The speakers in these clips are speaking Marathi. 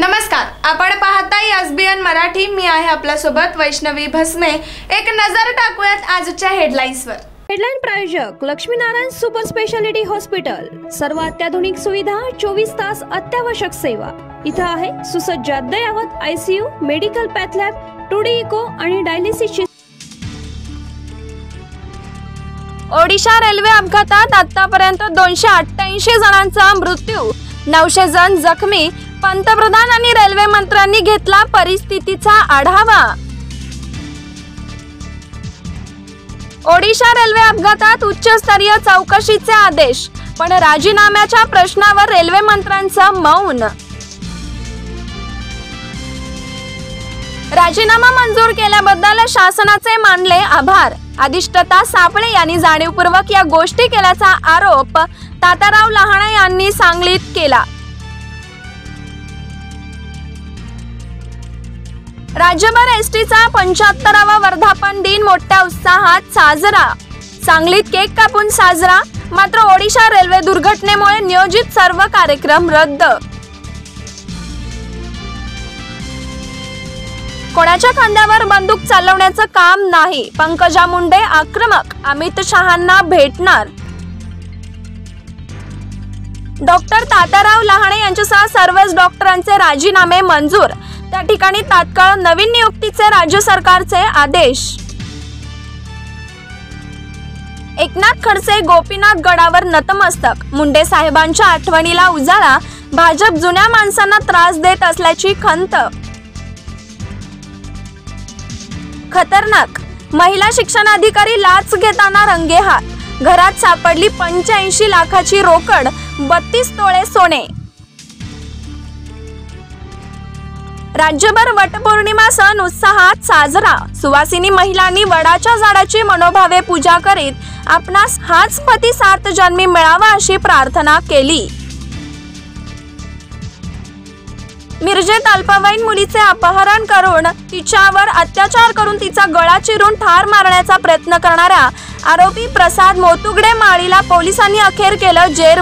नमस्कार आपण पाहताय एस बी एन मराठी. मी आहे आपल्यासोबत वैष्णवी भस्मे. एक नजर टाकूयात आजच्या हेडलाईन्सवर. हेडलाईन प्रायोजक लक्ष्मीनारायण सुपर स्पेशालिटी हॉस्पिटल. सर्व अत्याधुनिक सुविधा चोवीस तास अत्यावश्यक सेवा. इथं आहे सुसज्ज अद्ययावत ICU medical pathlab two D echo आणि डायलिसिसची ओडिशा रेल्वे अपघातात आतापर्यंत दोनशे अठ्ठ्याऐंशी जणांचा मृत्यू. नऊशे जण जखमी पंतप्रधान आणि रेल्वे मंत्र्यांनी घेतला परिस्थितीचा आढावा. ओडिशा रेल्वे अपघातात उच्चस्तरीय चौकशीचे आदेश पण राजीनाम्याच्या प्रश्नावर रेल्वे मंत्र्यांचं मौन. राजीनामा मंजूर केल्याबद्दल शासनाचे मानले आभार. अधिष्ठता सापळे यांनी जाणीवपूर्वक या गोष्टी केल्याचा आरोप ताताराव लहाणे यांनी सांगलीत केला. राज्यभर एस टीचा पंच्याहत्तरावा वर्धापन दिन मोठ्या उत्साहात साजरा. सांगलीत केक कापून साजरा मात्र ओडिशा रेल्वे दुर्घटनेमुळे नियोजित सर्व कार्यक्रम रद्द. कोणाच्या खांद्यावर बंदूक चालवण्याचं काम नाही? पंकजा मुंडे आक्रमक अमित शहांना भेटणार. डॉक्टर ताताराव लहाणे यांच्यासह सर्वच डॉक्टरांचे राजीनामे मंजूर. त्या ठिकाणी तात्काळ नवीन नियुक्तीचे राज्य सरकारचे आदेश. एकनाथ खडसे गोपीनाथ गडावर नतमस्तक. मुंडे साहेबांच्या आठवणीला उजाळा. भाजप जुन्या माणसांना त्रास देत असल्याची खंत. खतरनाक. महिला शिक्षणाधिकारी लाच घेताना रंगेहात घरात सापडली पंच्याऐंशी लाखाची रोकड. बत्तीस तोळे सोने. राज्यभर वटपौर्णिमा सण उत्साहात साजरा. सुवासिनी महिलांनी वडाच्या झाडाची मनोभावे पूजा करीत आपणास हाच पती सात जन्मी मिळावा अशी प्रार्थना केली. मिरजेत अल्पवयीन मुलीचे अपहरण करून तिच्यावर अत्याचार करून तिचा गळा चिरून ठार मारण्याचा प्रयत्न करणाऱ्या आरोपी प्रसाद मोतुगडे माळीला पोलिसांनी अखेर केलं जेर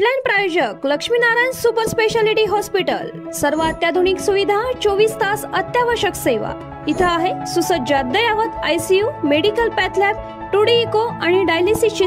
हेडलाईन प्रायोजक लक्ष्मीनारायण सुपर स्पेशालिटी हॉस्पिटल. सर्व अत्याधुनिक सुविधा चोवीस तास अत्यावश्यक सेवा. इथं आहे सुसज्ज अद्ययावत ICU medical pathlab two D echo आणि डायलिसिसची